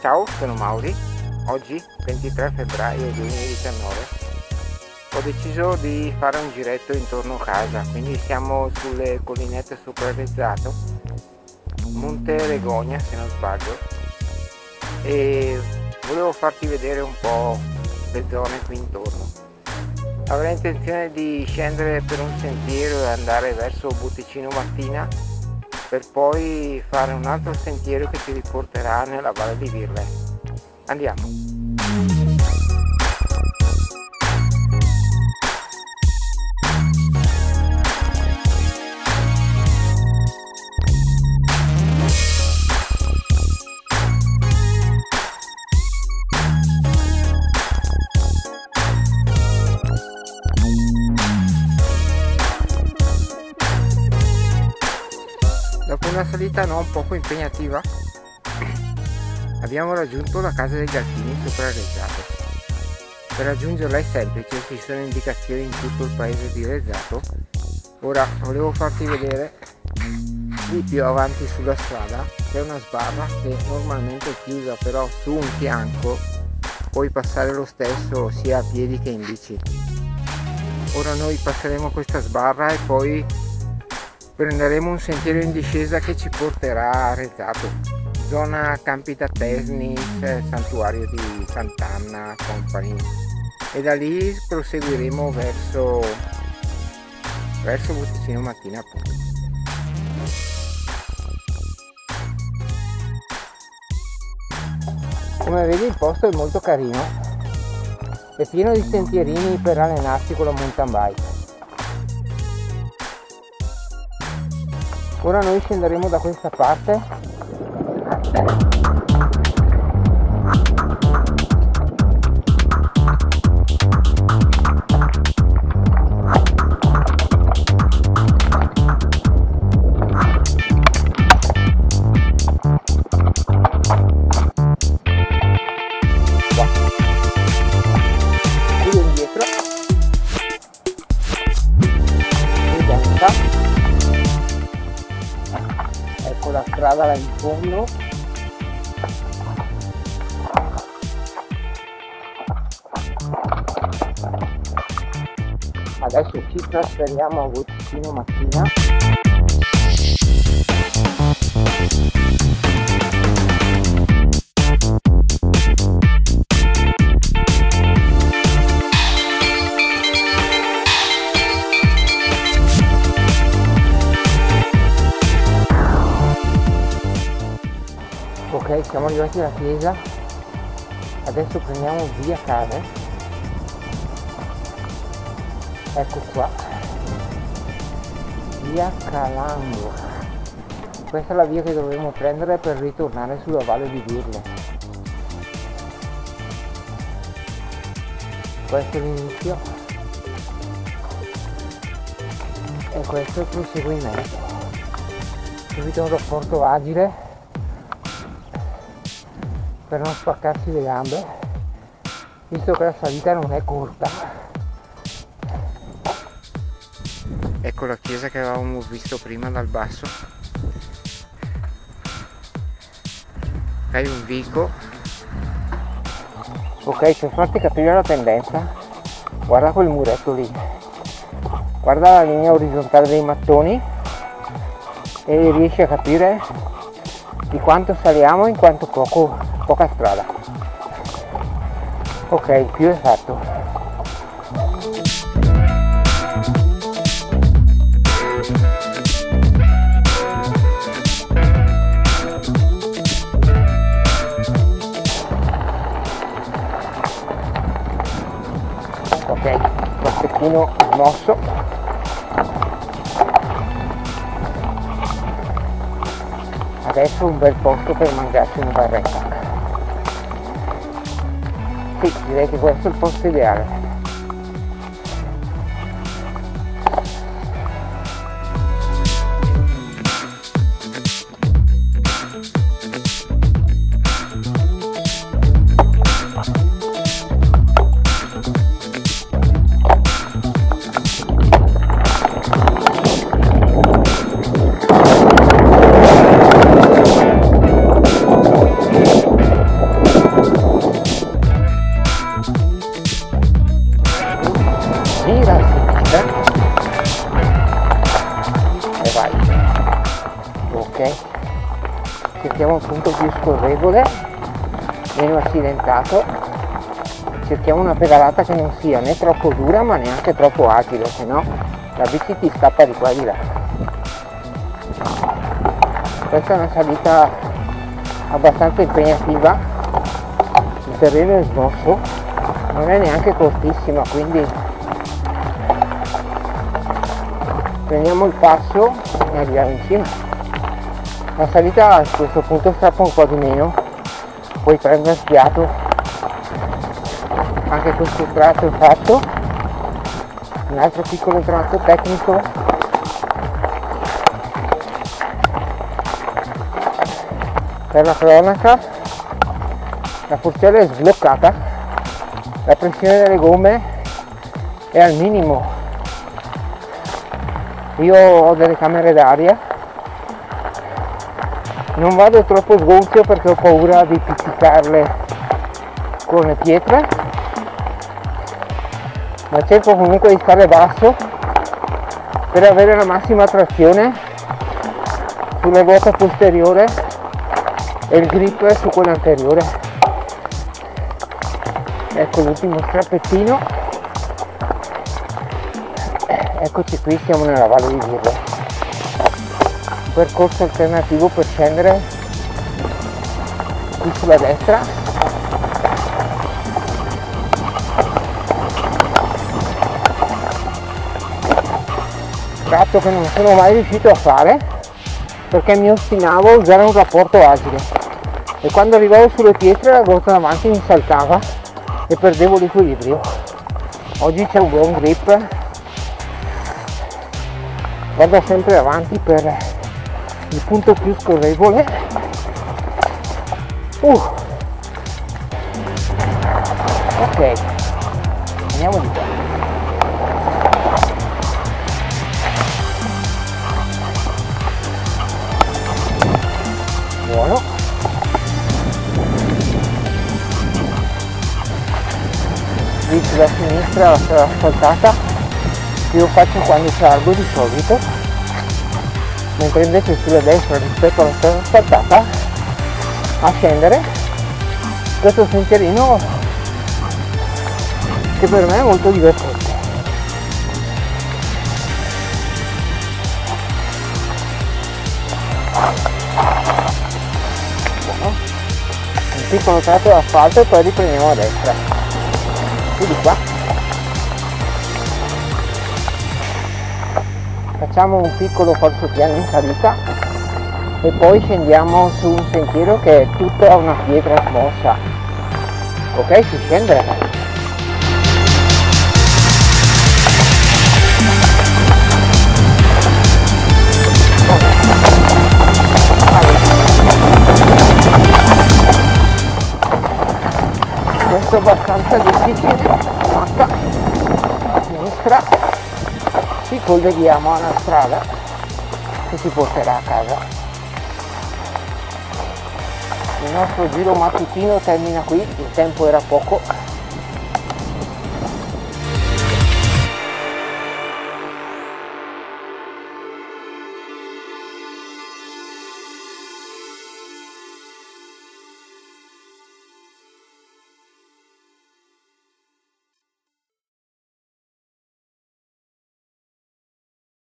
Tchau, pelo Mauri. Oggi, 23 febbraio 2019, ho deciso di fare un giretto intorno a casa, quindi siamo sulle collinette sopra Rezzato, Monte Regogna se non sbaglio, e volevo farti vedere un po' le zone qui intorno. Avrei intenzione di scendere per un sentiero e andare verso Butticino Mattina per poi fare un altro sentiero che ci riporterà nella valle di Virle. Andiamo! Una salita non poco impegnativa abbiamo raggiunto la casa degli alpini sopra Rezzato. Per raggiungerla è semplice, ci sono indicazioni in tutto il paese di Rezzato. Ora volevo farti vedere qui più avanti sulla strada c'è una sbarra che normalmente è chiusa però su un fianco puoi passare lo stesso sia a piedi che in bici. Ora noi passeremo questa sbarra e poi prenderemo un sentiero in discesa che ci porterà a Rezzato, zona Campi da Tesnis, santuario di Sant'Anna Company e da lì proseguiremo verso, verso Butticino Mattina appunto. Come vedi il posto è molto carino, è pieno di sentierini per allenarsi con la mountain bike. Ora noi scenderemo da questa parte fondo adesso ci trasferiamo a Botticino Mattina siamo arrivati alla chiesa. Adesso prendiamo via cave. Ecco qua. Via Calango. Questa è la via che dovremo prendere per ritornare sulla valle di Virle. Questo è l'inizio. E questo è il proseguimento. Subito un rapporto agile per non spaccarsi le gambe visto che la salita non è corta. Ecco la chiesa che avevamo visto prima dal basso. Hai un vico. Ok per farti capire la tendenza guarda quel muretto lì. Guarda la linea orizzontale dei mattoni e riesci a capire di quanto saliamo in quanto poco, poca strada. Ok più è fatto ok passettino mosso. Adesso un bel posto per mangiarsi una barretta direi che questo è il posto ideale scorrevole meno accidentato. Cerchiamo una pedalata che non sia né troppo dura ma neanche troppo agile se no la bici ti scappa di qua e di là. Questa è una salita abbastanza impegnativa. Il terreno è smosso non è neanche cortissima quindi prendiamo il passo e arriviamo in cima la salita a questo punto strappa un po' di meno. Puoi prendere fiato anche questo tratto è fatto un altro piccolo tratto tecnico. Per la cronaca la forcella è sbloccata. La pressione delle gomme è al minimo. Io ho delle camere d'aria non vado troppo sgonfio perché ho paura di pizzicarle con le pietre ma cerco comunque di stare basso per avere la massima trazione sulla ruota posteriore e il grip su quella anteriore. Ecco l'ultimo strappettino. Eccoci qui siamo nella valle di Virre percorso alternativo per scendere qui sulla destra. Tratto che non sono mai riuscito a fare perché mi ostinavo a usare un rapporto agile. E quando arrivavo sulle pietre la ruota davanti mi saltava e perdevo l'equilibrio. Oggi c'è un buon grip. Vado sempre avanti per il punto più scorrevole. Uh. ok. Andiamo di qua. Buono. Lì sulla sinistra la strada asfaltata. Io faccio quando salgo di solito mentre invece sulla destra rispetto alla strada asfaltata a scendere questo sentierino che per me è molto divertente. Un piccolo tratto d'asfalto e poi riprendiamo a destra. Qui di qua facciamo un piccolo falso piano in salita e poi scendiamo su un sentiero che è tutta una pietra smossa. Ok si scende? Questo è abbastanza difficile fatta a sinistra ci colleghiamo alla strada che ci porterà a casa. Il nostro giro mattutino termina qui il tempo era poco